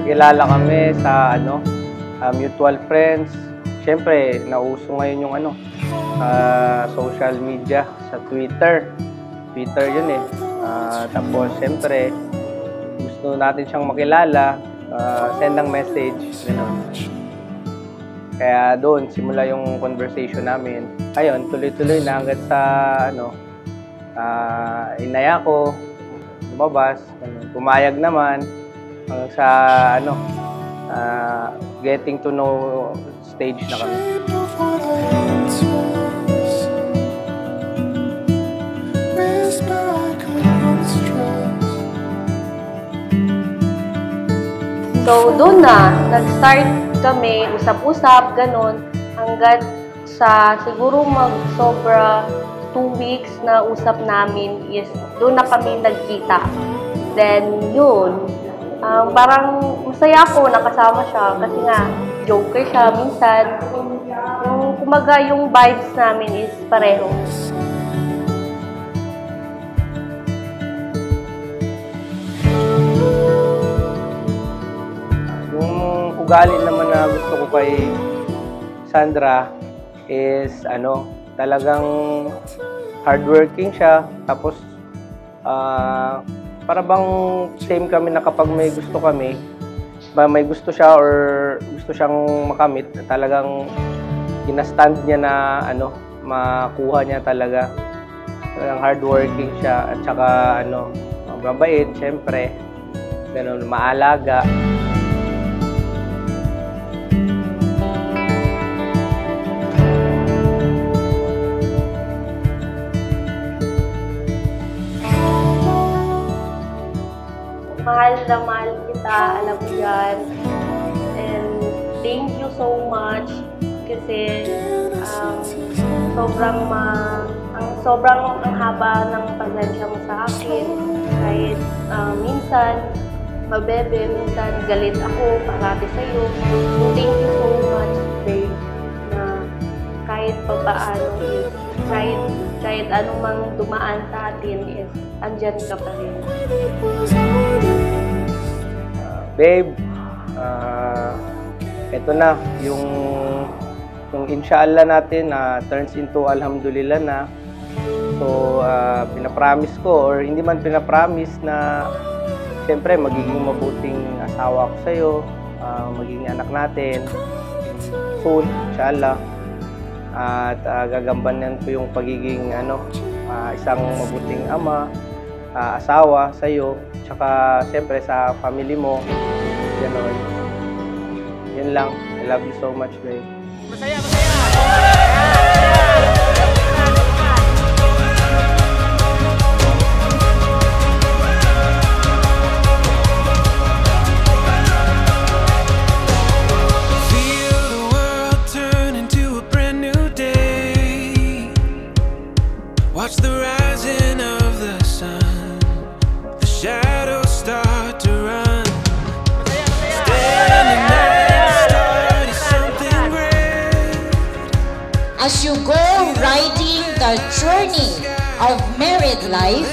Nagkakilala kami sa ano, uh, mutual friends. Siyempre, nauso ngayon yung ano, uh, social media sa Twitter. Twitter yun eh. Uh, tapos, siyempre, gusto natin siyang makilala, uh, send ng message, gano'n. Kaya doon, simula yung conversation namin. Ayun, tuloy-tuloy na hanggang sa, ano, uh, inaya ko, lumabas, pumayag naman, hanggang sa, ano, uh, getting to know stage na kami. So, doon na, nag-start kami, usap-usap, ganun, hanggang sa siguro mag-sobra two weeks na usap namin is doon na kami nagkita. Then, yun, um, parang masaya ako nakasama siya kasi nga, joker siya minsan. Yung, kumaga, yung vibes namin is pareho. ugali naman na gusto ko kay Sandra is ano, talagang hardworking siya. Tapos, uh, para bang same kami na kapag may gusto kami, ba may gusto siya or gusto siyang makamit, talagang ginastand niya na ano, makuha niya talaga. Talagang hardworking siya at saka ano, mabait, syempre. Ganun, maalaga. Mahal na mahal kita, alam mo yan. And thank you so much kasi um, sobrang ma ang sobrang ang haba ng pasensya mo sa akin. Kahit uh, minsan mabebe, minsan galit ako parati sa'yo. Thank you so much, babe, na kahit pa paano is, kahit, kahit anong dumaan sa atin is, andyan ka pa rin. Babe, uh, ito na, yung, yung inshallah natin na uh, turns into alhamdulillah na. So, uh, pinapromise ko, or hindi man pinapromise na siyempre magiging mabuting asawa ko sa'yo, uh, magiging anak natin, soon, inshallah. At uh, gagambanan ko yung pagiging ano, uh, isang mabuting ama, uh, asawa sa'yo, tsaka siyempre sa family mo. Ganon. Yun lang. I love you so much, babe. Masaya, masaya! Journey of married life,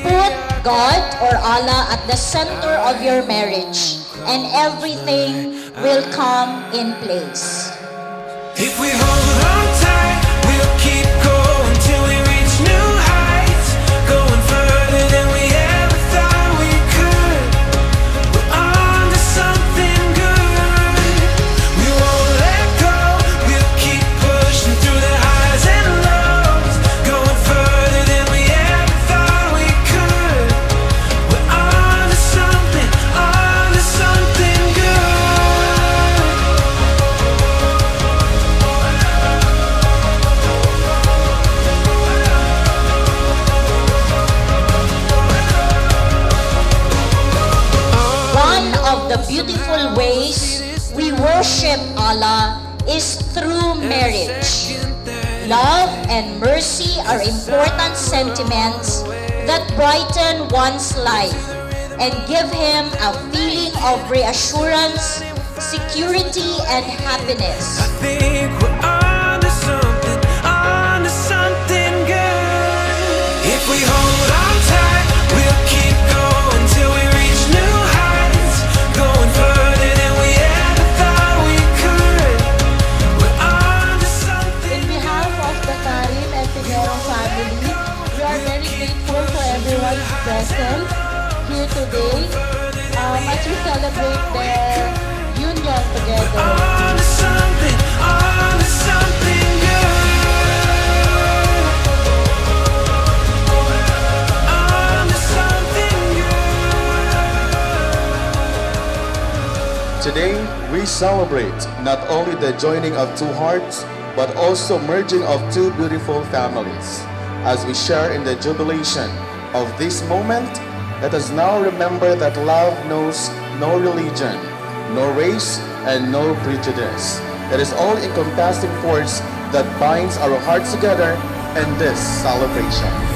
put God or Allah at the center of your marriage and everything will come in place. If we hold on worship Allah is through marriage. Love and mercy are important sentiments that brighten one's life and give him a feeling of reassurance, security, and happiness. We hold everyone present here today uh, um, as we celebrate their union together. Today, we celebrate not only the joining of two hearts, but also merging of two beautiful families as we share in the jubilation of this moment, let us now remember that love knows no religion, no race, and no prejudice. It is all encompassing force that binds our hearts together in this celebration.